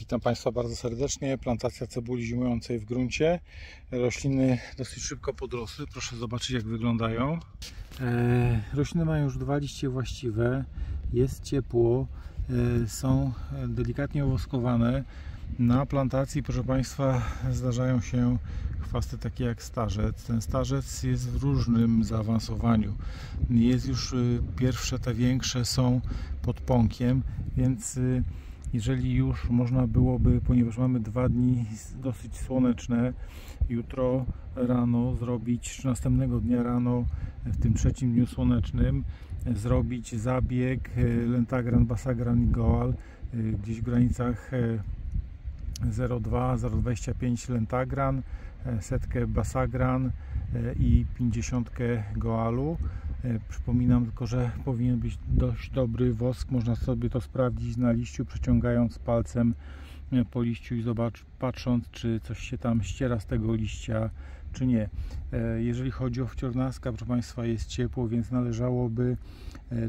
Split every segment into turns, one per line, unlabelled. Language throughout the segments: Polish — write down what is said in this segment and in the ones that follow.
Witam Państwa bardzo serdecznie. Plantacja cebuli zimującej w gruncie. Rośliny dosyć szybko podrosły. Proszę zobaczyć jak wyglądają. E, rośliny mają już dwa liście właściwe. Jest ciepło. E, są delikatnie owoskowane. Na plantacji, proszę Państwa, zdarzają się chwasty takie jak starzec. Ten starzec jest w różnym zaawansowaniu. Jest już y, pierwsze, te większe są pod pąkiem, więc y, jeżeli już można byłoby, ponieważ mamy dwa dni dosyć słoneczne, jutro rano zrobić, czy następnego dnia rano, w tym trzecim dniu słonecznym, zrobić zabieg y, Lentagran, Basagran i Goal gdzieś w granicach 0,2, 0,25 Lentagran, e, setkę Basagran e, i 50 Goalu. E, przypominam tylko, że powinien być dość dobry wosk. Można sobie to sprawdzić na liściu, przeciągając palcem po liściu i zobacz, patrząc, czy coś się tam ściera z tego liścia, czy nie. Jeżeli chodzi o wciornaska, proszę Państwa, jest ciepło, więc należałoby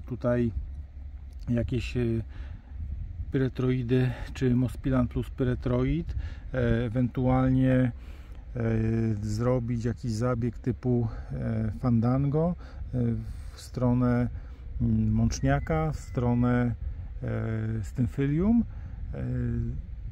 tutaj jakieś pyretroidy czy Mospilan plus pyretroid e, ewentualnie e, zrobić jakiś zabieg typu e, fandango w stronę mm, mączniaka, w stronę stymfylium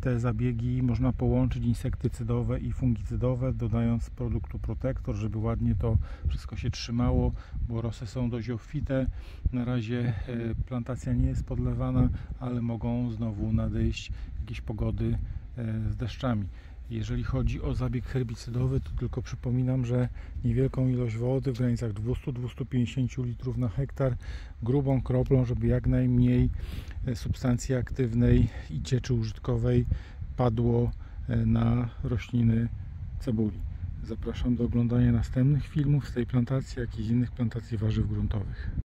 te zabiegi można połączyć insektycydowe i fungicydowe, dodając produktu protektor, żeby ładnie to wszystko się trzymało, bo rosy są dość obfite. Na razie e, plantacja nie jest podlewana, ale mogą znowu nadejść jakieś pogody e, z deszczami. Jeżeli chodzi o zabieg herbicydowy, to tylko przypominam, że niewielką ilość wody w granicach 200-250 litrów na hektar grubą kroplą, żeby jak najmniej e, substancji aktywnej i cieczy użytkowej padło e, na rośliny cebuli. Zapraszam do oglądania następnych filmów z tej plantacji, jak i z innych plantacji warzyw gruntowych.